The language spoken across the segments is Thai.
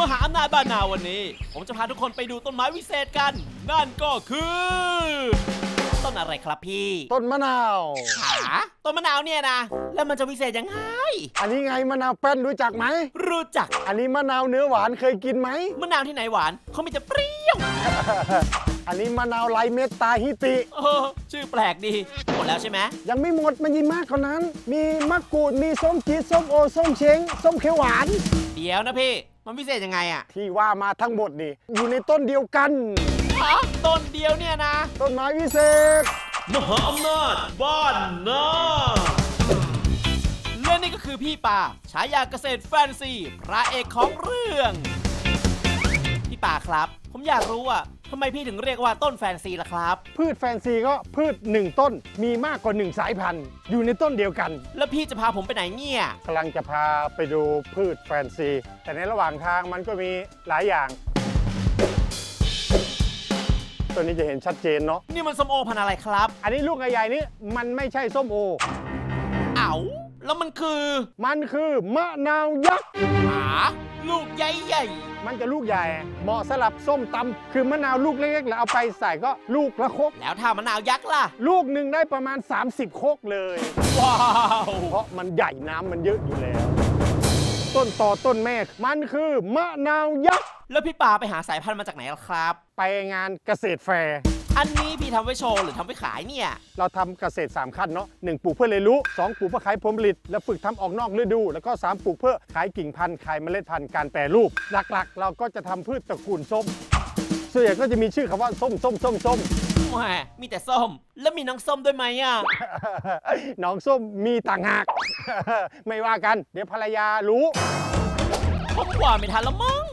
มหาอำนาจบ้านนาวันนี้ ผมจะพาทุกคนไปดูต้นไม้วิเศษกัน นั่นก็คือ ต้นอะไรครับพี่ ต้นมะนาว ขาต้นมะนาวเนี่ยนะ แล้วมันจะวิเศษยังไง อันนี้ไงมะนาวแป้นรู้จักไหม รู้จัก อันนี้มะนาวเนื้อหวานเคยกินไหมมะนาวที่ไหนหวานเขามีแต่เปรี้ยว อันนี้มะนาวไรเม็ดตาฮิติเออชื่อแปลกดีหมดแล้วใช่ไหมยังไม่หมดมันยิ่งมากกว่านั้น มีมะกรูดมีส้มจี๊ดส้มโอส้มเช้งส้มเขียวหวาน เดี๋ยวนะพี่ มันวิเศษยังไงอะที่ว่ามาทั้งหมดนี่อยู่ในต้นเดียวกันฮะต้นเดียวเนี่ยนะ ต้นไม้วิเศษ มหาอำนาจบ้านนาและนี่ก็คือพี่ป่าฉายาเกษตรแฟนซีพระเอกของเรื่อง พี่ป่าครับ ผมอยากรู้ว่าทำไมพี่ถึงเรียกว่าต้นแฟนซีล่ะครับ พืชแฟนซีก็พืชหนึ่งต้นมีมากกว่าหนึ่งสายพันธุ์ อยู่ในต้นเดียวกันแล้วพี่จะพาผมไปไหนเนี่ยกำลังจะพาไปดูพืชแฟนซี แต่ในระหว่างทางมันก็มีหลายอย่าง ตัวนี้จะเห็นชัดเจนเนาะนี่มันส้มโอพันธุ์อะไรครับ อันนี้ลูกใหญ่ๆนี้มันไม่ใช่ส้มโอ เอ้าแล้วมันคือ มันคือมะนาวยักษ์หา ลูกใหญ่มันจะลูกใหญ่ เหมาะสำหรับส้มตำคือมะนาวลูกเล็กๆแล้วเอาไปใส่ก็ลูกละครกๆ แล้วถ้ามะนาวยักษ์ล่ะ ลูกหนึ่งได้ประมาณ 30 โคกเลย ว้าว เพราะมันใหญ่น้ำมันเยอะอยู่แล้ว ต้นต่อต้นแม่ มันคือมะนาวยักษ์แล้วพี่ป่าไปหาสายพันธุ์มาจากไหนล่ะครับ ไปงานเกษตรแฟร์ อันนี้พี่ทำไว้โชว์หรือทำไว้ขายเนี่ย เราทำเกษตร 3 ขั้นเนาะหนึ่งปลูกเพื่อเรียนรู้ 2 ปลูกเพื่อขายผลผลิต และฝึกทำออกนอกฤดู แล้วก็ 3 ปลูกเพื่อขายกิ่งพันธุ์ขายเมล็ดพันธุ์การแปรรูป หลักๆ เราก็จะทำพืชตระกูลส้ม ส่วนใหญ่ก็จะมีชื่อคำว่าส้มส้มส้มส้ม แหมมีแต่ส้ม แล้วมีน้องส้มด้วยไหมอะน้องส้มมีต่างหาก ไม่ว่ากัน เดี๋ยวภรรยารู้ ผมกว่าไม่ทันแล้วมั้ง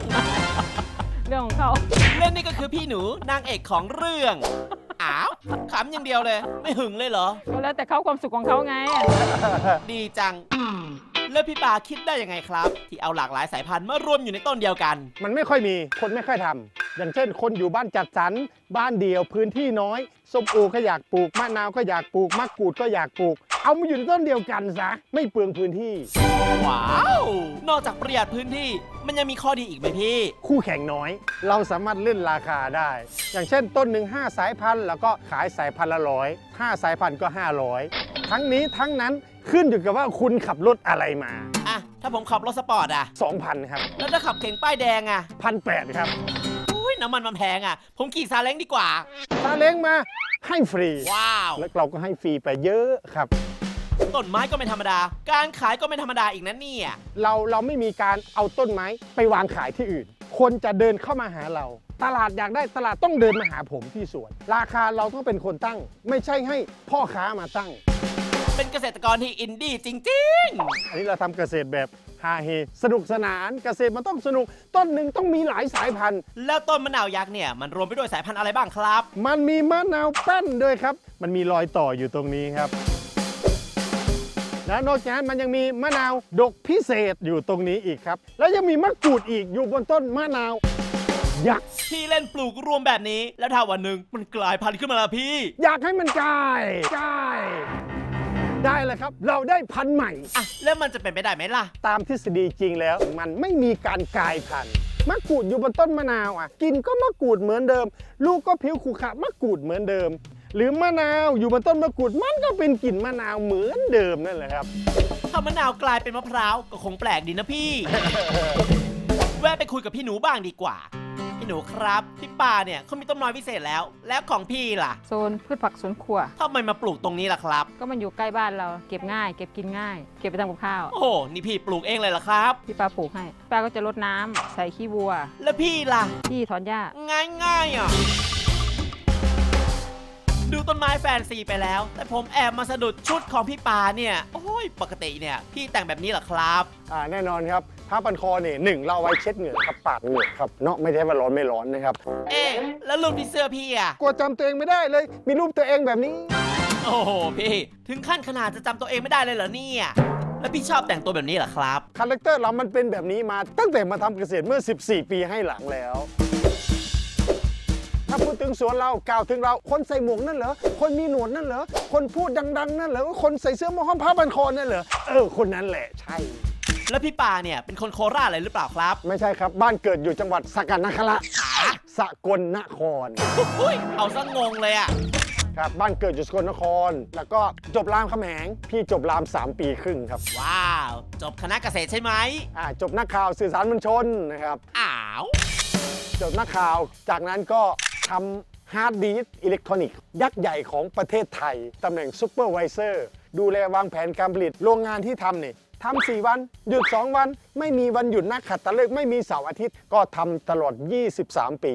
เรื่องของเขา เล่นนี่ก็ คือพี่หนูนางเอกของเรื่องอ้าวขำอย่างเดียวเลย ไม่หึงเลยเหรอ ก็แล้วแต่เขาความสุขของเขาไง ดีจังแล้วพี่ปาคิดได้ยังไงครับ ที่เอาหลากหลายสายพันธุ์มารวมอยู่ในต้นเดียวกัน มันไม่ค่อยมีคนไม่ค่อยทำอย่างเช่น คนอยู่บ้านจัดสรรบ้านเดียวพื้นที่น้อยส้มโอก็อยากปลูกมะนาวก็อยากปลูกมะกรูดก็อยากปลูก เอามาอยู่ในต้นเดียวกันซะ ไม่เปลืองพื้นที่ ว้าว นอกจากประหยัดพื้นที่ มันยังมีข้อดีอีกไหมพี่ คู่แข่งน้อย เราสามารถเล่นราคาได้ อย่างเช่นต้นหนึ่ง5 สายพันธุ์แล้วก็ขายสายพันธุ์ละร้อยห้าสายพันธุ์ก็ 500 ทั้งนี้ทั้งนั้นขึ้นอยู่กับว่าคุณขับรถอะไรมา อะ ถ้าผมขับรถสปอร์ตอะ 2,000 ครับแล้วถ้าขับเก่งป้ายแดงอะพันแปดครับอุ้ยน้ำมันมันแพงอะ ผมขี่ซาเล้งดีกว่า ซาเล้งมาให้ฟรี ว้าว แล้วเราก็ให้ฟรีไปเยอะครับ ต้นไม้ก็ไม่ธรรมดา การขายก็ไม่ธรรมดาอีกนะเนี่ย เราเราไม่มีการเอาต้นไม้ไปวางขายที่อื่น คนจะเดินเข้ามาหาเรา ตลาดอยากได้ตลาดต้องเดินมาหาผมที่สวน ราคาเราต้องเป็นคนตั้ง ไม่ใช่ให้พ่อค้ามาตั้ง เป็นเกษตรกรที่อินดี้จริง อันนี้เราทำเกษตรแบบฮาเฮสนุกสนานเกษตรมันต้องสนุก ต้นหนึ่งต้องมีหลายสายพันธุ์ ๆ แล้วต้นมะนาวยักษ์เนี่ยมันรวมไปด้วยสายพันธุ์อะไรบ้างครับ มันมีมะนาวแป้นด้วยครับ มันมีรอยต่ออยู่ตรงนี้ครับ แล้วนอกจากนั้นมันยังมีมะนาวดกพิเศษอยู่ตรงนี้อีกครับ แล้วยังมีมะกรูดอีกอยู่บนต้นมะนาวยักษ์ที่เล่นปลูกรวมแบบนี้ แล้วถ้าวันหนึ่งมันกลายพันธุ์ขึ้นมาละพี่ อยากให้มันกลายกลายได้เลยครับ เราได้พันธุ์ใหม่อะแล้วมันจะเป็นไปได้ไหมล่ะ ตามทฤษฎีจริงแล้ว มันไม่มีการกลายพันธุ์มะกรูดอยู่บนต้นมะนาวอะ กินก็มะกรูดเหมือนเดิม ลูกก็ผิวขรุขระมะกรูดเหมือนเดิม หรือมะนาวอยู่บนต้นมะกรูดมันก็เป็นกลิ่นมะนาวเหมือนเดิมนั่นแหละครับถ้ามะนาวกลายเป็นมะพร้าวก็คงแปลกดีนะพี่ แวะไปคุยกับพี่หนูบ้างดีกว่า พี่หนูครับ พี่ป่าเนี่ยเขามีต้นไม้พิเศษแล้ว แล้วของพี่ล่ะโซนพืชผักสวนครัว ทำไมมาปลูกตรงนี้ล่ะครับ ก็มันอยู่ใกล้บ้านเราเก็บง่าย เก็บกินง่าย เก็บไปทำกับข้าว โอ้โหนี่พี่ปลูกเองเลยเหรอครับ พี่ปาปลูกให้ ป้าก็จะรดน้ำใส่ขี้วัว แล้วพี่ล่ะ ที่ถอนหญ้าง่ายง่ายๆอะ ดูต้นไม้แฟนซีไปแล้ว แต่ผมแอบมาสะดุดชุดของพี่ปาเนี่ยโอ้ยปกติเนี่ยพี่แต่งแบบนี้เหรอครับอ่าแน่นอนครับผ้าพันคอเนี่ยหนึ่งเราเอาไว้เช็ดเหงื่อครับปาดเหงื่อครับเนาะไม่ใช่ว่าร้อนไม่ร้อนนะครับ เอ๊ะแล้วรูปที่เสื้อพี่อะกลัวจำตัวเองไม่ได้เลย มีรูปตัวเองแบบนี้ โอ้โหพี่ ถึงขั้นขนาดจะจำตัวเองไม่ได้เลยเหรอเนี่ยแล้วพี่ชอบแต่งตัวแบบนี้เหรอครับ character เรามันเป็นแบบนี้มาตั้งแต่มาทำเกษตรเมื่อ 14 ปีให้หลังแล้ว ถ้าพูดถึงสวนเรากล่าวถึงเรา คนใส่หมวกนั่นเหรอ คนมีหนวดนั่นเหรอ คนพูดดัง ๆ นั่นเหรอ คนใส่เสื้อหมอห้อมผ้าบันคอนั่นเหรอ เออ คนนั้นแหละใช่ แล้วพี่ปาเนี่ยเป็นคนโคราชเลยหรือเปล่าครับไม่ใช่ครับ บ้านเกิดอยู่จังหวัดสกลนครสกลนคร อุ้ยเอาซะงงเลยอะครับ บ้านเกิดอยู่สกลนคร แล้วก็จบรามคำแหง พี่จบราม 3 ปีครึ่งครับ ว้าว จบคณะเกษตรใช่ไหมอ่าจบนักข่าวสื่อสารมวลชนนะครับ อ้าว จบนักข่าว จากนั้นก็ ทำฮาร์ดดิสอิเล็กทรอนิกส์ยักษ์ใหญ่ของประเทศไทย ตำแหน่ง supervisor ดูแลวางแผนการผลิต โรงงานที่ทำนี่ทำ4วัน หยุด 2 วัน ไม่มีวันหยุดนักขัดตะเลิกไม่มีเสาร์อาทิตย์ ก็ทำตลอด 23 ปี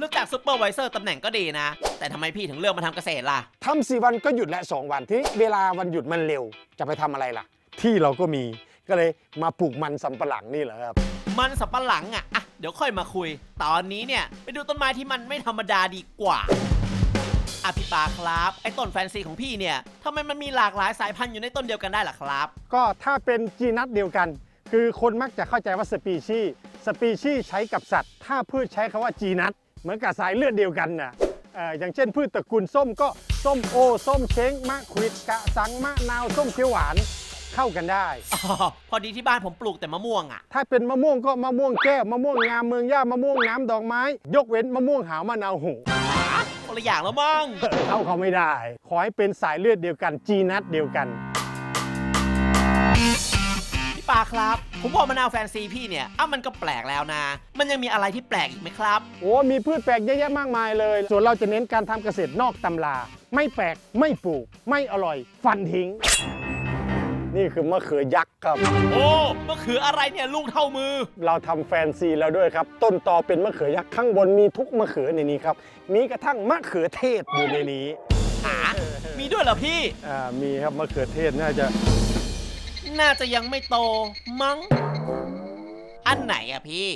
รู้จัก supervisor ตำแหน่งก็ดีนะ แต่ทำไมพี่ถึงเลือกมาทำเกษตรล่ะทำสี่วันก็หยุดและ 2 วันที่เวลาวันหยุดมันเร็ว จะไปทำอะไรล่ะ ที่เราก็มีก็เลยมาปลูกมันสำปะหลังนี่แหละครับ มันสับปะหลังอะอะ เดี๋ยวค่อยมาคุย ตอนนี้เนี่ย ไปดูต้นไม้ที่มันไม่ธรรมดาดีกว่าอะพี่ปาครับ ไอ้ต้นแฟนซีของพี่เนี่ยทำไมมันมีหลากหลายสายพันธุ์อยู่ในต้นเดียวกันได้ล่ะครับ ก็ถ้าเป็นจีนัทเดียวกัน คือคนมักจะเข้าใจว่าสปีชีสปีชีใช้กับสัตว์ ถ้าพืชใช้คำว่าจีนัทเหมือนกับสายเลือดเดียวกันนะเอ่ออย่างเช่นพืชตระกูลส้มก็ส้มโอ ส้มเช้งมะขวิดกะสังมะนาวส้มเขียวหวาน เข้ากันได้อ๋อพอดีที่บ้านผมปลูกแต่มะม่วงอะ ถ้าเป็นมะม่วงก็มะม่วงแก้วมะม่วงงามเมืองย่ามะม่วงน้ำดอกไม้ ยกเว้นมะม่วงหาวมะนาวโหคนละอย่างแล้วมั้งเข้าเขาไม่ได้ ขอให้เป็นสายเลือดเดียวกันจีนัทเดียวกันพี่ปาครับ ผมบอกมะนาวแฟนซีพี่เนี่ยอ้ามันก็แปลกแล้วนะ มันยังมีอะไรที่แปลกอีกไหมครับ โอ้มีพืชแปลกเยอะแยะมากมายเลย ส่วนเราจะเน้นการทำเกษตรนอกตำรา ไม่แปลกไม่ปลูก ไม่อร่อย ฟันทิ้ง นี่คือมะเขือยักษ์ครับ โอ้มะเขืออะไรเนี่ยลูกเท่ามือ เราทำแฟนซีแล้วด้วยครับ ต้นตอเป็นมะเขือยักษ์ข้างบนมีทุกมะเขือในนี้ครับ มีกระทั่งมะเขือเทศอยู่ในนี้หามีด้วยเหรอพี่ อ่า มีครับมะเขือเทศน่าจะ น่าจะยังไม่โตมั้ง อันไหนอะพี่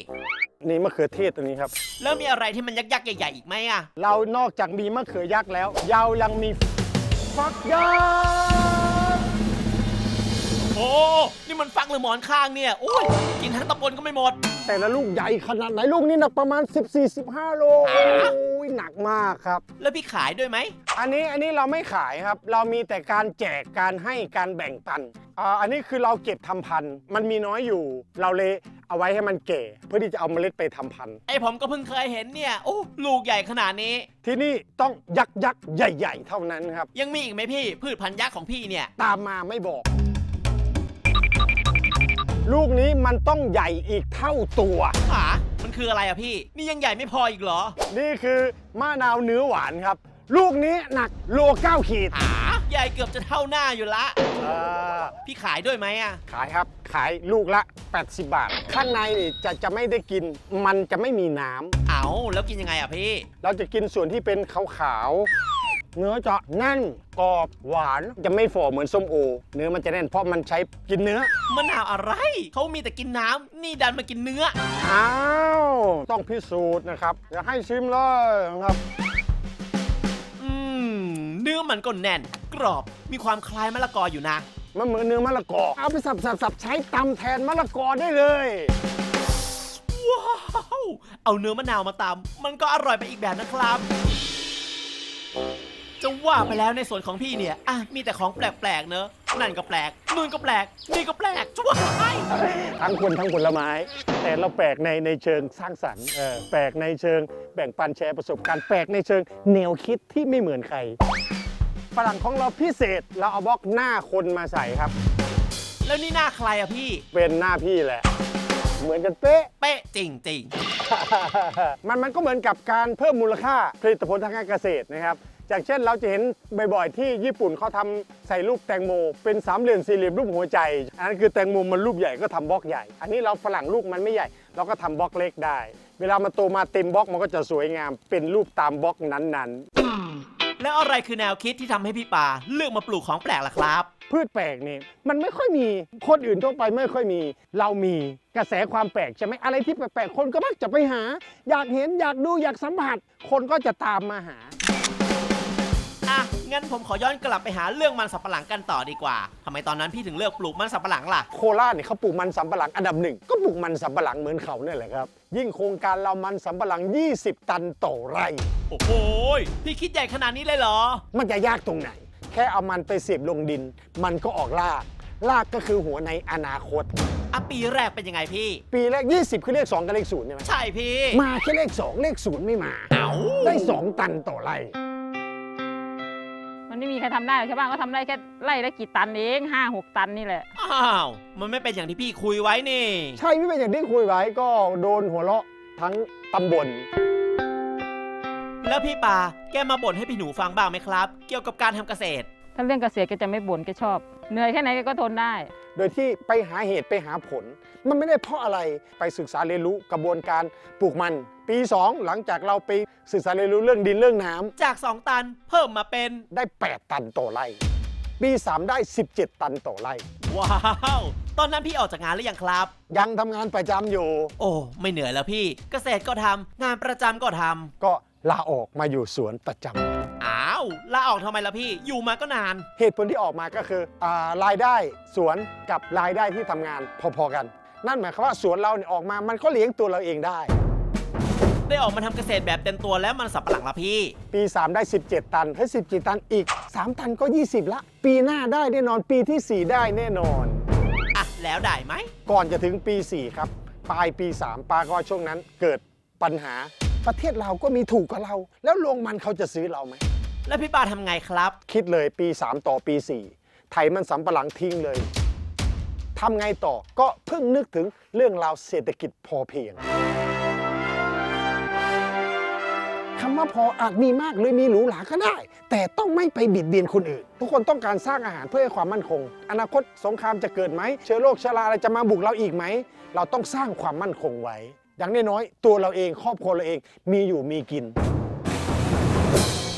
นี่มะเขือเทศตัวนี้ครับ แล้วมีอะไรที่มันยักษ์ๆใหญ่ๆอีกไหมอะเรานอกจากมีมะเขือยักษ์แล้ว เรายังมีฟักยักษ์ โอ้นี่มันฟักหรือหมอนข้างเนี่ยโอ้ยกินทั้งตำบลก็ไม่หมด แต่ละลูกใหญ่ขนาดไหนลูกนี่หนักประมาณ 14-15 โลหาโอ้ยหนักมากครับ แล้วพี่ขายด้วยไหม อันนี้อันนี้เราไม่ขายครับ เรามีแต่การแจกการให้การแบ่งปันอ่าอันนี้คือเราเก็บทำพันธุ์มันมีน้อยอยู่ เราเลยเอาไว้ให้มันแก่ เพื่อที่จะเอาเมล็ดไปทำพันธุ์ไอผมก็เพิ่งเคยเห็นเนี่ยโอ้ลูกใหญ่ขนาดนี้ ที่นี่ต้องยักษ์ยักษ์ใหญ่ ๆ เท่านั้นครับ ยังมีอีกไหมพี่ พืชพันธุ์ยักษ์ของพี่เนี่ย ตามมาไม่บอก ลูกนี้มันต้องใหญ่อีกเท่าตัวหามันคืออะไรอะพี่ นี่ยังใหญ่ไม่พออีกเหรอ นี่คือมะนาวเนื้อหวานครับ ลูกนี้หนักโลเก้าขีดหาใหญ่เกือบจะเท่าหน้าอยู่ละ อ่าพี่ขายด้วยไหมอะขายครับขายลูกละ 80 บาท ข้างในนี่จะจะไม่ได้กิน มันจะไม่มีน้ำ เอาแล้วกินยังไงอะพี่ เราจะกินส่วนที่เป็นขาวๆ เนื้อจะแน่นกรอบหวานจะไม่ฝ่อเหมือนส้มโอ เนื้อมันจะแน่นเพราะมันใช้กินเนื้อมะนาวอะไรเขามีแต่กินน้ำนี่ดันมากินเนื้ออ้าวต้องพิสูจน์นะครับอย่าให้ชิมเลยนะครับอืมเนื้อมันก็แน่น กรอบมีความคล้ายมะละกออยู่นะมันเหมือนเนื้อมะละกอ เอาไปสับสับสับใช้ตำแทนมะละกอได้เลยว้าวเอาเนื้อมะนาวมาตำมันก็อร่อยไปอีกแบบนะครับ จะว่าไปแล้วในส่วนของพี่เนี่ยอะมีแต่ของแปลกๆเนอะนั่นก็แปลกนู่นก็แปลกนี่ก็แปลกจ้วายทั้งคนทั้งผลไม้ แต่เราแปลกในในเชิงสร้างสรรค์เออแปลกในเชิงแบ่งปันแชร์ประสบการณ์แปลกในเชิงแนวคิดที่ไม่เหมือนใครฝรั่งของเราพิเศษเราเอาบล็อกหน้าคนมาใส่ครับ แล้วนี่หน้าใครอะพี่ เป็นหน้าพี่แหละ เหมือนกันเป๊ะเป๊ะจริงมันมันก็เหมือนกับการเพิ่มมูลค่าผลิตผลทางการเกษตรนะครับ อย่างเช่นเราจะเห็นบ่อยๆที่ญี่ปุ่นเขาทำใส่ลูกแตงโม เป็นสามเหลี่ยมสี่เหลี่ยมรูปหัวใจ อันนั้นคือแตงโมมันรูปใหญ่ก็ทำบล็อกใหญ่ อันนี้เราฝรั่งลูกมันไม่ใหญ่ เราก็ทำบล็อกเล็กได้ เวลามันโตมาเต็มบล็อกมันก็จะสวยงาม เป็นรูปตามบล็อกนั้นๆๆแล้วอะไรคือแนวคิดที่ทำให้พี่ปาเลือกมาปลูกของแปลกล่ะครับพืชแปลกนี่มันไม่ค่อยมีคนอื่นทั่วไปไม่ค่อยมี เรามีกระแสความแปลกใช่ไหมอะไรที่แปลกๆคนก็มักจะไปหา อยากเห็นอยากดูอยากสัมผัส คนก็จะตามมาหาอะ งั้นผมขอย้อนกลับไปหาเรื่องมันสับปะหลังกันต่อดีกว่าทำไมตอนนั้นพี่ถึงเลือกปลูกมันสับปะหลังล่ะ โคราชเนี่ยเขาปลูกมันสำปะหลังอันดับหนึ่งก็ปลูกมันสำปะหลังเหมือนเขาเนี่ยแหละครับ ยิ่งโครงการเรามันสำปะหลัง 20 ตันต่อไร่ โอ้โหยพี่คิดใหญ่ขนาดนี้เลยเหรอ มันจะยากตรงไหน แค่เอามันไปเสียบลงดิน มันก็ออกรากรากก็คือหัวในอนาคต อะปีแรกเป็นยังไงพี่ ปีแรก 20 คือเลข 2 กับเลข0ใช่ไหมใช่พี่ มาแค่เลข 2 เลข0ไม่มาเอ้าได้ 2 ตันต่อไร่ มันไม่มีใครทำได้หรอกชาวบ้านก็ทำได้แค่ไร่ละกี่ตันเองห้าหกตันนี่แหละ อ้าว มันไม่เป็นอย่างที่พี่คุยไว้นี่ ใช่ไม่เป็นอย่างที่คุยไว้ก็โดนหัวเราะทั้งตำบล แล้วพี่ปาแกมาบ่นให้พี่หนูฟังบ้างไหมครับ เกี่ยวกับการทำเกษตร ถ้าเรื่องเกษตรแกจะไม่บ่นแกชอบ เหนื่อยแค่ไหนแกก็ทนได้ โดยที่ไปหาเหตุไปหาผล มันไม่ได้เพราะอะไรไปศึกษาเรียนรู้กระบวนการปลูกมัน ปี 2 หลังจากเราไปศึกษาเรียนรู้เรื่องดินเรื่องน้ำจาก 2 ตันเพิ่มมาเป็นได้ 8 ตันต่อไร่ปี 3 ได้ 17 ตันต่อไร่ ว้าว ตอนนั้นพี่ออกจากงานหรือยังครับ ยังทำงานประจำอยู่ โอ้ไม่เหนื่อยแล้วพี่ เกษตรก็ทำงานประจำก็ทำก็ลาออกมาอยู่สวนประจำ อ้าวลาออกทำไมล่ะพี่อยู่มาก็นาน เหตุผลที่ออกมาก็คืออารายได้สวนกับรายได้ที่ทำงานพอๆกัน นั่นหมายความว่าสวนเราเนี่ยออกมามันก็เลี้ยงตัวเราเองได้ ได้ออกมาทำเกษตรแบบเต็มตัวแล้วมันสับปะหลังละพี่ ปี 3 ได้ 17 ตันเฮ้ย17 ตันอีก 3 ตันก็ 20 ละ ปีหน้าได้แน่นอนปีที่ 4 ได้แน่นอน อะ แล้วได้ไหม ก่อนจะถึงปี 4 ครับ ปลายปี 3ปาก็ช่วงนั้นเกิดปัญหาประเทศเราก็มีถูกกว่าเรา แล้วโรงมันเขาจะซื้อเราไหม แล้วพี่ปาทำไงครับ คิดเลยปี 3 ต่อปี 4 ไถมันสำปะหลังทิ้งเลยทำไงต่อก็เพิ่งนึกถึงเรื่องราวเศรษฐกิจพอเพียงคำว่าพออาจมีมากเลยมีหรูหราก็ได้ แต่ต้องไม่ไปบิดเบียนคนอื่น ทุกคนต้องการสร้างอาหารเพื่อให้ความมั่นคง อนาคตสงครามจะเกิดไหมเชื้อโรคชราอะไรจะมาบุกเราอีกไหม เราต้องสร้างความมั่นคงไว้ อย่างน้อยๆตัวเราเองครอบครัวเราเองมีอยู่มีกิน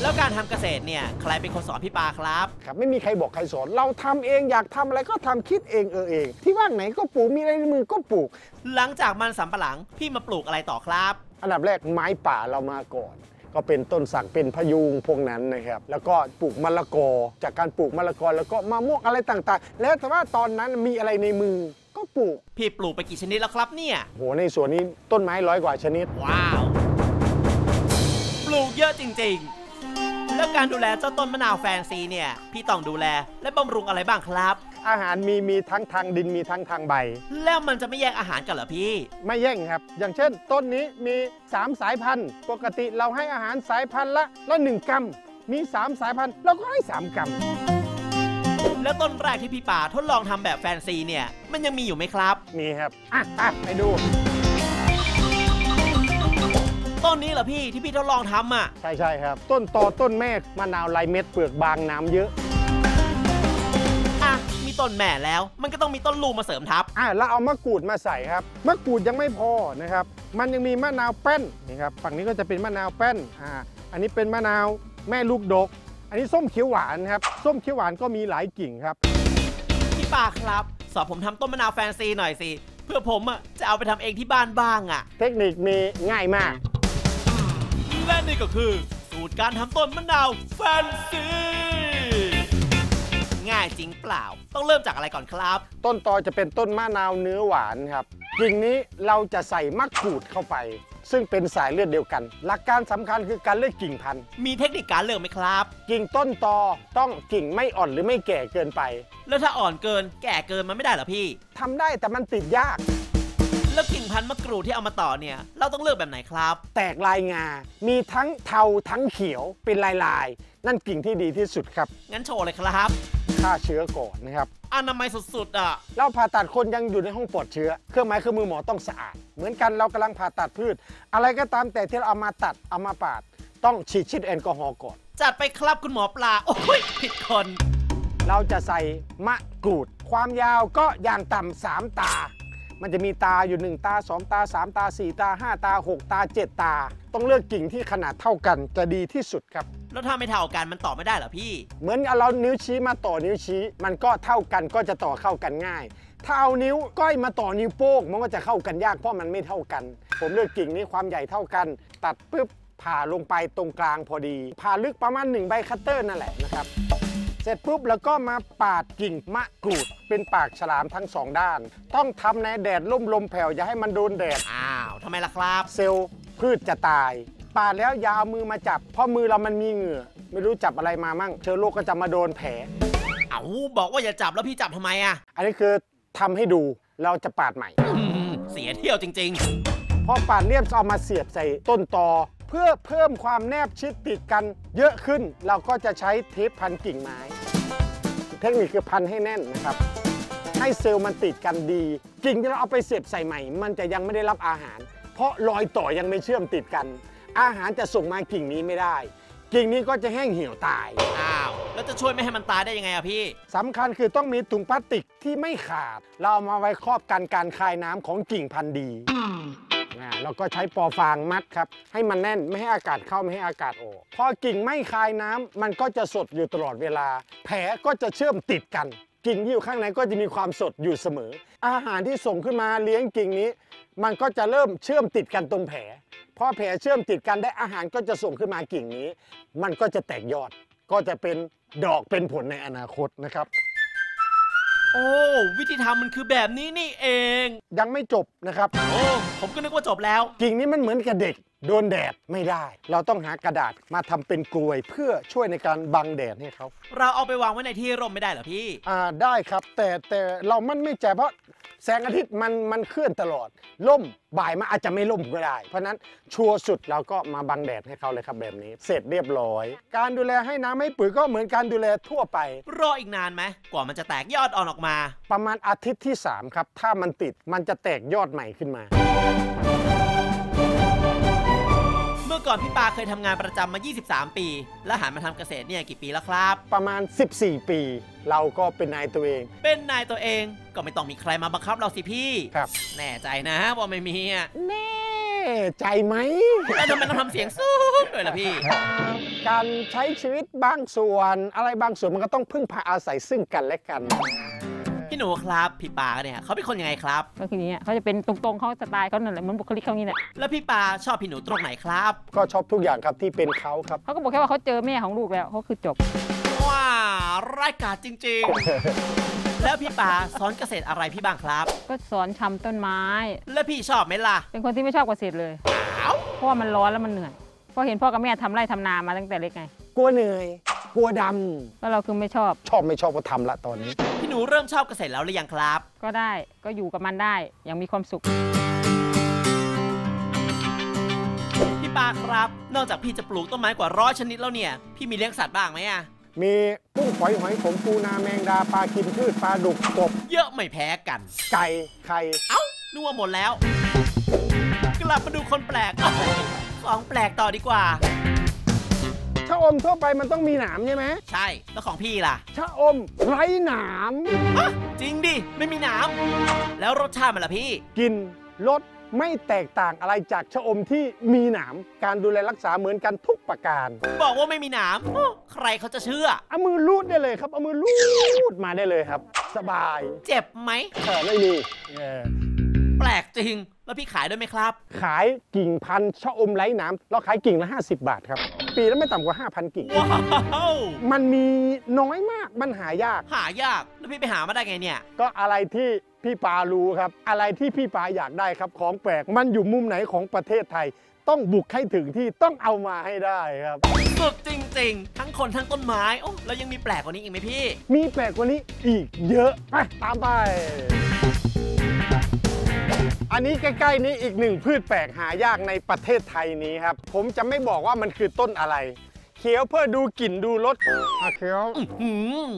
แล้วการทำเกษตรเนี่ยใครเป็นคนสอนพี่ปาครับ ครับไม่มีใครบอกใครสอน เราทำเองอยากทำอะไรก็ทำคิดเองเออเอง ที่ว่างไหนก็ปลูกมีอะไรในมือก็ปลูก หลังจากมันสำปะหลังพี่มาปลูกอะไรต่อครับ อันดับแรกไม้ป่าเรามาก่อนก็เป็นต้นสักเป็นพะยุงพวกนั้นนะครับ แล้วก็ปลูกมะละกอ จากการปลูกมะละกอแล้วก็มะม่วงอะไรต่างๆ แล้วแต่ว่าตอนนั้นมีอะไรในมือก็ปลูก พี่ปลูกไปกี่ชนิดแล้วครับเนี่ยโหในสวนนี้ต้นไม้ร้อยกว่าชนิด ว้าว ปลูกเยอะจริง ๆ แล้วการดูแลเจ้าต้นมะนาวแฟนซีเนี่ย พี่ต้องดูแลและบำรุงอะไรบ้างครับ อาหารมีมีทั้งทางดินมีทั้งทางใบ แล้วมันจะไม่แย่งอาหารกันเหรอพี่ ไม่แย่งครับ อย่างเช่น ต้นนี้มี 3 สายพันธุ์ ปกติเราให้อาหารสายพันธุ์ละละ1กรัมมี 3 สายพันธุ์เราก็ให้ 3กรัมแล้วต้นแรกที่พี่ป่าทดลองทำแบบแฟนซีเนี่ย มันยังมีอยู่ไหมครับ มีครับ อะอะไปดู ต้นนี้เหรอพี่ที่พี่ทดลองทำอะใช่ใช่ครับ ต้นตอต้นแม่มะนาวลายเม็ดเปลือกบางน้ำเยอะอะมีต้นแม่แล้ว มันก็ต้องมีต้นลูกมาเสริมทับอะเราเอามะกรูดมาใส่ครับมะกรูดยังไม่พอนะครับ มันยังมีมะนาวแป้นนี่ครับฝั่งนี้ก็จะเป็นมะนาวแป้นอ่าอันนี้เป็นมะนาวแม่ลูกดก อันนี้ส้มเขียวหวานครับส้มเขียวหวานก็มีหลายกิ่งครับพี่ป่าครับ สอนผมทำต้นมะนาวแฟนซีหน่อยสิเพื่อผมอะจะเอาไปทำเองที่บ้านบ้างอะ เทคนิคมีง่ายมาก และนี่ก็คือ สูตรการทำต้นมะนาวแฟนซีง่ายจริงเปล่า ต้องเริ่มจากอะไรก่อนครับ ต้นตอจะเป็นต้นมะนาวเนื้อหวานครับกิ่งนี้เราจะใส่มะกรูดเข้าไป ซึ่งเป็นสายเลือดเดียวกัน หลักการสำคัญคือการเลือกกิ่งพันธุ์มีเทคนิคการเลือกไหมครับ กิ่งต้นตอต้องกิ่งไม่อ่อนหรือไม่แก่เกินไป แล้วถ้าอ่อนเกิน แก่เกินมันไม่ได้เหรอพี่ทำได้แต่มันติดยาก แล้วกิ่งพันธุ์มะกรูดที่เอามาต่อเนี่ย เราต้องเลือกแบบไหนครับ แตกลายงา มีทั้งเทาทั้งเขียวเป็นลายลายๆ นั่นกิ่งที่ดีที่สุดครับ งั้นโชว์เลยครับฆ่าเชื้อก่อนนะครับอนามัยสุดๆอะ เราผ่าตัดคนยังอยู่ในห้องปลอดเชื้อ เครื่องไม้เครื่องมือหมอต้องสะอาด เหมือนกันเรากำลังผ่าตัดพืช อะไรก็ตามแต่ที่เราเอามาตัดเอามาปาด ต้องฉีดชิดแอลกอฮอล์ก่อน จัดไปครับคุณหมอปลา โอ้ยผิดคน เราจะใส่มะกรูด ความยาวก็อย่างต่ำสามตา มันจะมีตาอยู่ 1 ตา 2 ตา 3 ตา 4 ตา 5 ตา 6 ตา 7 ตา ต้องเลือกกิ่งที่ขนาดเท่ากันจะดีที่สุดครับ แล้วถ้าไม่เท่ากันมันต่อไม่ได้เหรอพี่ เหมือนเอาเรานิ้วชี้มาต่อนิ้วชี้ มันก็เท่ากันก็จะต่อเข้ากันง่าย ถ้าเอานิ้วก้อยมาต่อนิ้วโป้งมันก็จะเข้ากันยากเพราะมันไม่เท่ากัน ผมเลือกกิ่งนี้ความใหญ่เท่ากัน ตัดปุ๊บผ่าลงไปตรงกลางพอดี ผ่าลึกประมาณ1ใบคัตเตอร์นั่นแหละนะครับ เสร็จปุ๊บแล้วก็มาปาดกิ่งมะกรูด เป็นปากฉลามทั้งสองด้าน ต้องทำในแดดล่มลมแผ่วอย่าให้มันโดนแดด อ้าวทำไมล่ะครับ เซลล์พืชจะตาย ปาดแล้วอยาเอามือมาจับ เพราะมือเรามันมีเหงื่อ ไม่รู้จับอะไรมามั่ง เชื้อโรคก็จะมาโดนแผล เอาบอกว่าอย่าจับแล้วพี่จับทำไมอะอันนี้คือทำให้ดูเราจะปาดใหม่ อืมเสียเที่ยวจริงพอปาดเรียบเอามาเสียบใส่ต้นตอ เพื่อเพิ่มความแนบชิดติดกันเยอะขึ้น เราก็จะใช้เทปพันกิ่งไม้ เทคนิคคือพันให้แน่นนะครับ ให้เซลล์มันติดกันดี กิ่งที่เราเอาไปเสียบใส่ใหม่ มันจะยังไม่ได้รับอาหาร เพราะรอยต่อยังไม่เชื่อมติดกัน อาหารจะส่งมากิ่งนี้ไม่ได้ กิ่งนี้ก็จะแห้งเหี่ยวตายๆอ้าว แล้วจะช่วยไม่ให้มันตายได้ยังไงอะพี่ สำคัญคือต้องมีถุงพลาสติกที่ไม่ขาด เราเอามาไว้ครอบกันการคายน้ำของกิ่งพันธุ์ดี อ่าแล้วก็ใช้ปอฟางมัดครับ ให้มันแน่นไม่ให้อากาศเข้าไม่ให้อากาศออก พอกิ่งไม่คายน้ำมันก็จะสดอยู่ตลอดเวลา แผลก็จะเชื่อมติดกัน กิ่งที่อยู่ข้างในก็จะมีความสดอยู่เสมอ อาหารที่ส่งขึ้นมาเลี้ยงกิ่งนี้ มันก็จะเริ่มเชื่อมติดกันตรงแผลพอแผลเชื่อมติดกันได้อาหารก็จะส่งขึ้นมากิ่งนี้ มันก็จะแตกยอดก็จะเป็นดอกเป็นผลในอนาคตนะครับ โอ้วิธีทำมันคือแบบนี้นี่เอง ยังไม่จบนะครับ โอ้ผมก็นึกว่าจบแล้ว กิ่งนี้มันเหมือนกับเด็ก โดนแดดไม่ได้ เราต้องหากระดาษมาทำเป็นกลวยเพื่อช่วยในการบังแดดให้เขาเราเอาไปวางไว้ในที่ร่มไม่ได้เหรอพี่ อ่าได้ครับ แต่แต่เรามันไม่แจ่เพราะ แสงอาทิตย์มันมันเคลื่อนตลอดล่มบ่ายมันอาจจะไม่ล่มก็ได้ เพราะฉะนั้นชัวร์สุดเราก็มาบังแดดให้เขาเลยครับแบบนี้ เสร็จเรียบร้อย การดูแลให้น้ำให้ปุ๋ยก็เหมือนการดูแลทั่วไป รออีกนานไหมกว่ามันจะแตกยอดอ่อนออกมา ประมาณอาทิตย์ที่ 3 ครับ ถ้ามันติดมันจะแตกยอดใหม่ขึ้นมา เมื่อก่อนพี่ปาเคยทำงานประจำมา 23 ปี แล้วหันมาทำเกษตรเนี่ยกี่ปีแล้วครับ ประมาณ 14 ปี เราก็เป็นนายตัวเอง เป็นนายตัวเองก็ไม่ต้องมีใครมาบังคับเราสิพี่ ครับ แน่ใจนะว่าไม่มีอะแน่ใจไหมแล้วทำไมต้องทำเสียงสูงด้วยล่ะพี่ การใช้ชีวิตบางส่วน อะไรบางส่วนมันก็ต้องพึ่งพาอาศัยซึ่งกันและกัน พี่หนูครับพี่ปาเนี่ยเขาเป็นคนยังไงครับ ก็คืออย่างเงี้ยเขาจะเป็นตรงๆเขาสไตล์เขานั่นแหละเหมือนบุคลิกเขาอย่างนี้แหละแล้วพี่ปาชอบพี่หนูตรงไหนครับ ก็ชอบทุกอย่างครับที่เป็นเขาครับเขาก็บอกแค่ว่าเขาเจอแม่ของลูกแล้วเขาคือจบว้าวรายการจริง ๆ แล้วพี่ปาสอนเกษตรอะไรพี่บ้างครับ ก็สอนชำต้นไม้ แล้วพี่ชอบไหมล่ะ เป็นคนที่ไม่ชอบเกษตรเลยอ้าวเพราะว่ามันร้อนแล้วมันเหนื่อยเพราะเห็นพ่อกับแม่ทำไร่ทำนามาตั้งแต่เล็กไงกลัวเหนื่อยกลัวดแล้วเราคือไม่ชอบำชอบไม่ชอบก็ทำละตอนนี้พี่ หนูเริ่มชอบเกษตรแล้วหรือยังครับ ก็ได้ก็อยู่กับมันได้อย่างมีความสุข พี่ปาครับ นอกจากพี่จะปลูกต้นไม้กว่าร้อยชนิดแล้วเนี่ย พี่มีเลี้ยงสัตว์บ้างไหมอะมีกุ้งฝอยหอยขมปูนาแมงดาปลากินพืชปลาดุกกบเยอะไม่แพ้กัน ไก่ไข่เอ้านึกว่าหมดแล้ว กลับมาดูคนแปลก ของแปลกต่อดีกว่า ชะอมทั่วไปมันต้องมีหนามใช่ไหมใช่ แล้วของพี่ล่ะ ชะอมไร้หนามฮะจริงดิ ไม่มีหน้ำแล้วรสชาติมันล่ะพี่ กินรสไม่แตกต่างอะไรจากชะอมที่มีหนาม การดูแลรักษาเหมือนกันทุกประการ บอกว่าไม่มีหน้ำโอ้ใครเขาจะเชื่อ เอามือลูดได้เลยครับ เอามือลูดมาได้เลยครับ สบายเจ็บไหม เออไม่มีเออแปลกจริง แล้วพี่ขายด้วยไหมครับ ขายกิ่งพันธุ์ชะอมไร้หนามเราขายกิ่งละ 50 บาทครับ ปีละไม่ต่ำกว่า 5,000 กิ่ง ว้าวมันมีน้อยมากมันหายาก หายาก แล้วพี่ไปหามาได้ไงเนี่ย ก็อะไรที่พี่ปารู้ครับ อะไรที่พี่ปาอยากได้ครับ ของแปลกมันอยู่มุมไหนของประเทศไทย ต้องบุกให้ถึงที่ต้องเอามาให้ได้ครับ สุดจริง ๆ ทั้งคนทั้งต้นไม้ โอ้แล้วยังมีแปลกกว่านี้อีกไหมพี่ มีแปลกกว่านี้อีกเยอะไปตามไป อันนี้ใกล้ๆนี้อีกหนึ่งพืชแปลกหายากในประเทศไทยนี้ครับ ผมจะไม่บอกว่ามันคือต้นอะไรเคี้ยวเพื่อดูกลิ่นดูรสอะเคี้ยวหืม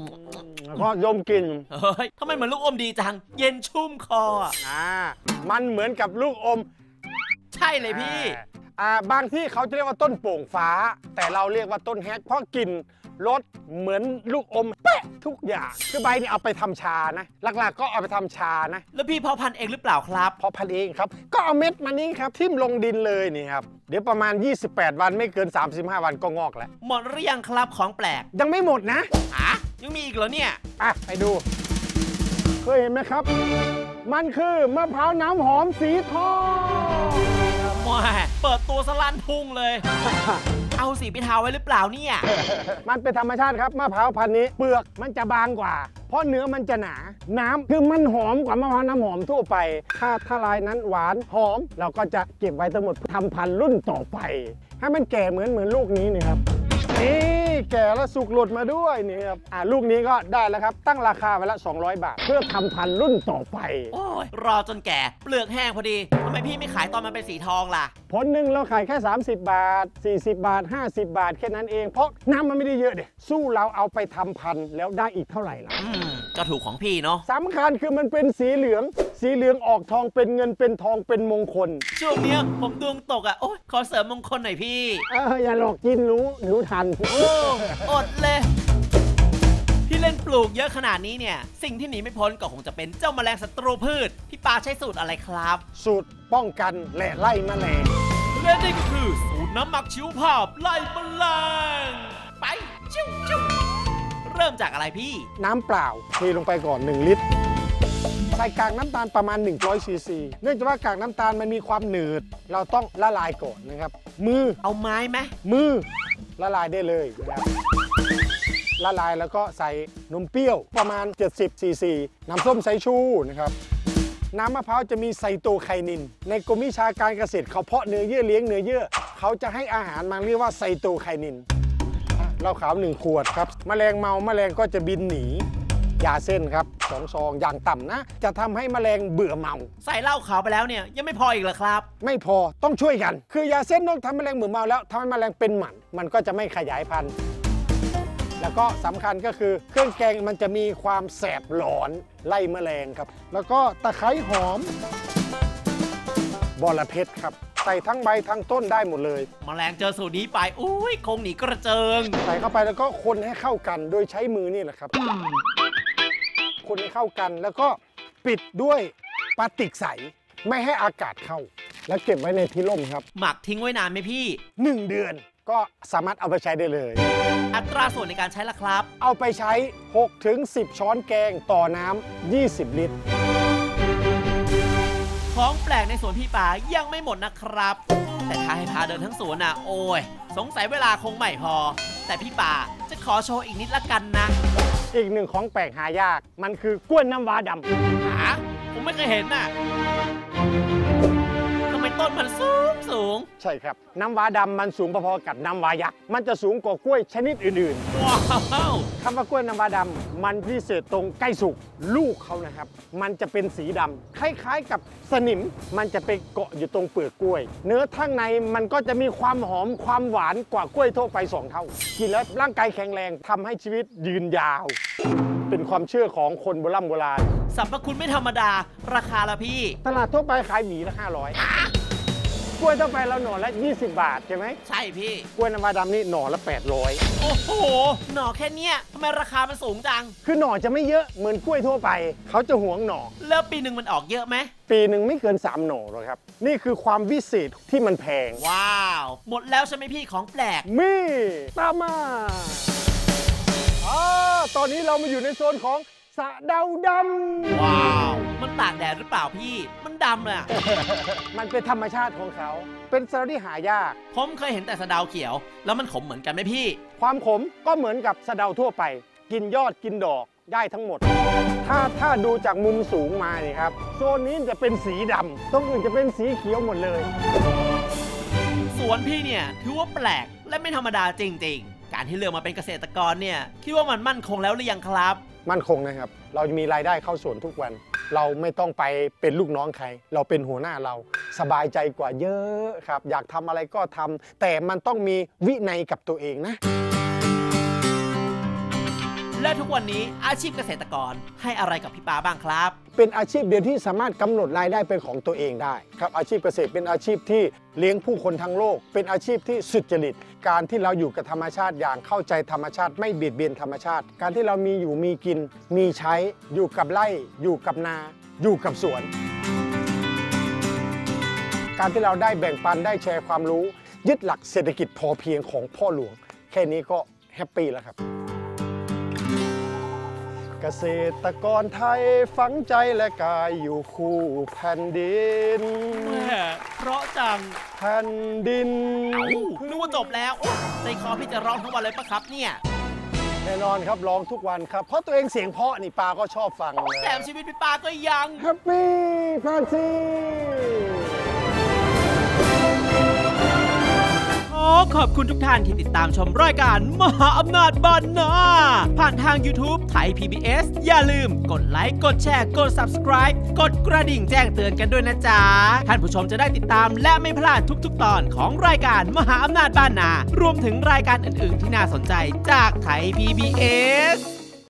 แล้วก็ดมกลิ่นเฮ้ยทำไมเหมือนลูกอมดีจัง เย็นชุ่มคออะอ่ามันเหมือนกับลูกอมใช่เลยพี่ อ่าบางที่เขาจะเรียกว่าต้นโป่งฟ้า แต่เราเรียกว่าต้นแฮกเพราะกลิ่น รสเหมือนลูกอมเป๊ะทุกอย่าง คือใบนี่เอาไปทำชานะหลักๆก็เอาไปทำชานะ แล้วพี่เพาะพันธุ์เองหรือเปล่าครับเพราะพันธุ์เองครับ ก็เอาเม็ดมานี้ครับทิ่มลงดินเลยนี่ครับเดี๋ยวประมาณ 28 วันไม่เกิน 35 วันก็งอกแล้วหมดหรือยังครับของแปลกยังไม่หมดนะอะยังมีอีกเหรอเนี่ยอะไปดู เคยเห็นไหมครับ มันคือมะพร้าวน้ำหอมสีทองแหม่ เปิดตัวสลั่นทุ่งเลย เอาสีไปทาไว้หรือเปล่าเนี่ย มันเป็นธรรมชาติครับมะพร้าวพันธุ์นี้เปลือกมันจะบางกว่า เพราะเนื้อมันจะหนา น้ำคือมันหอมกว่ามะพร้าวน้ำหอมทั่วไป ถ้าถ้าลายนั้นหวานหอม เราก็จะเก็บไว้ทั้งหมดทำพันธุ์รุ่นต่อไป ให้มันแก่เหมือนเหมือนลูกนี้นี่ครับ นี่แก่แล้วสุกหลุดมาด้วยนี่ครับอ่าลูกนี้ก็ได้แล้วครับ ตั้งราคาไว้ละ 200 บาท เพื่อทำพันธุ์รุ่นต่อไป โอ้ยรอจนแก่เปลือกแห้งพอดีทำไมพี่ไม่ขายตอนมันเป็นสีทองล่ะ ผลหนึ่งเราขายแค่ 30 บาท 40 บาท 50 บาท แค่นั้นเอง เพราะน้ำมันไม่ได้เยอะเด็สู้เราเอาไปทำพันธุ์แล้วได้อีกเท่าไหร่ล่ะอืมก็ถูกของพี่เนาะสำคัญคือมันเป็นสีเหลือง สีเหลืองออกทองเป็นเงินเป็นทองเป็นมงคลช่วงเนี้ยผมดวงตกอะโอ้ยขอเสริมมงคลหน่อยพี่ เอออย่าหลอกกินรู้รู้ทันโอ้อดเลย ที่เล่นปลูกเยอะขนาดนี้เนี่ย สิ่งที่หนีไม่พ้นก็คงจะเป็นเจ้าแมลงศัตรูพืช พี่ปาใช้สูตรอะไรครับ สูตรป้องกันและไล่แมลงและนี่ก็คือสูตรน้ำหมักชีวภาพไล่แมลงไปชิวชิวเริ่มจากอะไรพี่ น้ำเปล่าเทลงไปก่อน 1 ลิตร ใส่กากน้ำตาลประมาณ 100ซีซีเนื่องจากว่ากากน้ำตาลมันมีความหนืด เราต้องละลายก่อนนะครับ มือเอาไม้ไหมมือละลายได้เลยนะครับละลายแล้วก็ใส่นมเปรี้ยวประมาณ 70ซีซีน้ำส้มสายชูนะครับน้ำมะพร้าวจะมีไซโตไคนิน ในกรมวิชาการเกษตรเขาเพาะเนื้อเยื่อเลี้ยงเนื้อเยื่อ เขาจะให้อาหารมันเรียกว่าไซโตไคนินอะเหล้าขาวหนึ่งขวดครับแมลงเมาแมลงก็จะบินหนี ยาเส้นครับสองซองอย่างต่ำนะ จะทำให้แมลงเบื่อเมา ใส่เหล้าขาวไปแล้วเนี่ยยังไม่พออีกเหรอครับ ไม่พอต้องช่วยกัน คือยาเส้นนอกทำให้แมลงเบื่อเมาแล้วทำให้แมลงเป็นหมัน มันก็จะไม่ขยายพันธุ์แล้วก็สำคัญก็คือเครื่องแกงมันจะมีความแสบหลอนไล่แมลงครับ แล้วก็ตะไคร้หอม บอระเพ็ดครับ ใส่ทั้งใบทั้งต้นได้หมดเลยแมลงเจอสูตรนี้ไปอุ้ยคงหนีกระเจิง ใส่เข้าไปแล้วก็คนให้เข้ากันโดยใช้มือนี่แหละครับ คนให้เข้ากัน แล้วก็ปิดด้วยพลาสติกใสไม่ให้อากาศเข้า แล้วเก็บไว้ในที่ร่มครับ หมักทิ้งไว้นานไหมพี่ 1 เดือนก็สามารถเอาไปใช้ได้เลย อัตราส่วนในการใช้ละครับ เอาไปใช้6ถึง10 ช้อนแกงต่อน้ำ 20 ลิตร ของแปลกในสวนพี่ป่ายังไม่หมดนะครับ แต่ถ้าให้พาเดินทั้งสวนน่ะโอ้ย สงสัยเวลาคงไม่พอ แต่พี่ป่าจะขอโชว์อีกนิดละกันนะ อีกหนึ่งของแปลกหายาก มันคือกล้วยน้ำว้าดำหาผมไม่เคยเห็นน่ะ ต้นมันสูงสูง ใช่ครับ น้ำว้าดำมันสูงพอๆกับน้ำว้ายักษ์ มันจะสูงกว่ากล้วยชนิดอื่นว้าวๆคำว่ากล้วยน้ำว้าดำมันพิเศษตรงใกล้สุกลูกเขานะครับ มันจะเป็นสีดำคล้ายๆกับสนิม มันจะไปเกาะอยู่ตรงเปลือกกล้วย เนื้อข้างในมันก็จะมีความหอมความหวานกว่ากล้วยทั่วไปสองเท่า กินแล้วร่างกายแข็งแรงทำให้ชีวิตยืนยาว เป็นความเชื่อของคนโบราณโบราณสรรพคุณไม่ธรรมดา ราคาละพี่ ตลาดทั่วไปขายหวีละ500 กล้วยทั่วไปเราหน่อละ 20 บาทใช่ไหมใช่พี่ กล้วยน้ำว้าดำนี่หน่อละ 800 โอ้โห หน่อแค่เนี้ยทำไมราคามันสูงจัง คือหน่อจะไม่เยอะเหมือนกล้วยทั่วไป เขาจะหวงหน่อ แล้วปีหนึ่งมันออกเยอะไหม ปีหนึ่งไม่เกิน 3 หน่อหรอกครับ นี่คือความวิเศษที่มันแพง ว้าว หมดแล้วใช่ไหมพี่ของแปลก มีตามมาอ่าตอนนี้เรามาอยู่ในโซนของ สะเดาดำ ว้าว มันตากแดดหรือเปล่าพี่ มันดำเลยอะมันเป็นธรรมชาติของเขา เป็นสารที่หายาก ผมเคยเห็นแต่สะเดาวเขียว แล้วมันขมเหมือนกันไหมพี่ ความขมก็เหมือนกับสะเดาทั่วไป กินยอดกินดอกได้ทั้งหมด ถ้าถ้าดูจากมุมสูงมานี่ครับ โซนนี้จะเป็นสีดำตรงอื่นจะเป็นสีเขียวหมดเลย สวนพี่เนี่ยถือว่าแปลกและไม่ธรรมดาจริง ๆ การที่เลือกมาเป็นเกษตรกรเนี่ยคิดว่ามันมั่นคงแล้วหรือยังครับ มั่นคงนะครับ เรามีรายได้เข้าสวนทุกวัน เราไม่ต้องไปเป็นลูกน้องใคร เราเป็นหัวหน้าเราสบายใจกว่าเยอะครับ อยากทำอะไรก็ทำแต่มันต้องมีวินัยกับตัวเองนะและทุกวันนี้อาชีพเกษตรกรให้อะไรกับพี่ปาบ้างครับ เป็นอาชีพเดียวที่สามารถกำหนดรายได้เป็นของตัวเองได้ครับอาชีพเกษตรเป็นอาชีพที่เลี้ยงผู้คนทั้งโลก เป็นอาชีพที่สุจริต การที่เราอยู่กับธรรมชาติอย่างเข้าใจธรรมชาติไม่เบียดเบียนธรรมชาติ การที่เรามีอยู่มีกิน มีใช้ อยู่กับไร่ อยู่กับนา อยู่กับสวน การที่เราได้แบ่งปันได้แชร์ความรู้ ยึดหลักเศรษฐกิจพอเพียงของพ่อหลวง แค่นี้ก็ happy แล้วครับ เกษตรกรไทยฝังใจและกายอยู่คู่แผ่นดิน แหมเพราะจังแผ่นดิน เอ้านึกว่าจบแล้วโอ๊ยใจคอพี่จะร้องทั้งวันเลยปะครับเนี่ย แน่นอนครับร้องทุกวันครับ เพราะตัวเองเสียงเพราะนี่ปาก็ชอบฟังเลยแถมชีวิตพี่ปาก็ยัง แฮปปี้แฟนซี ขอขอบคุณทุกท่านที่ติดตามชมรายการ มหาอำนาจบ้านนาผ่านทาง YouTube ไทย PBS อย่าลืม กดไลค์ กดแชร์ กด Subscribe กดกระดิ่งแจ้งเตือนกันด้วยนะจ๊ะ ท่านผู้ชมจะได้ติดตามและไม่พลาดทุกๆ ตอนของรายการมหาอำนาจบ้านนา รวมถึงรายการอื่นๆที่น่าสนใจจากไทย PBS